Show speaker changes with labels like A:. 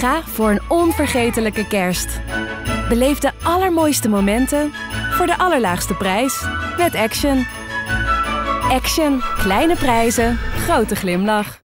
A: Ga voor een onvergetelijke kerst. Beleef de allermooiste momenten voor de allerlaagste prijs met Action. Action. Kleine prijzen, grote glimlach.